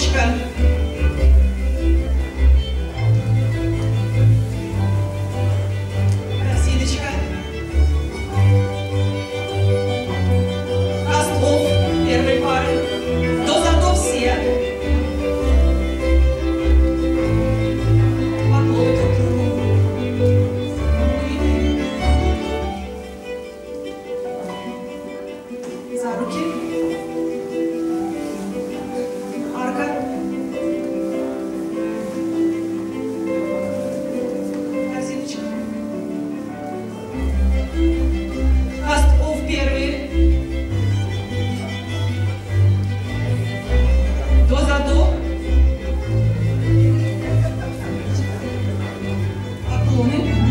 política 我们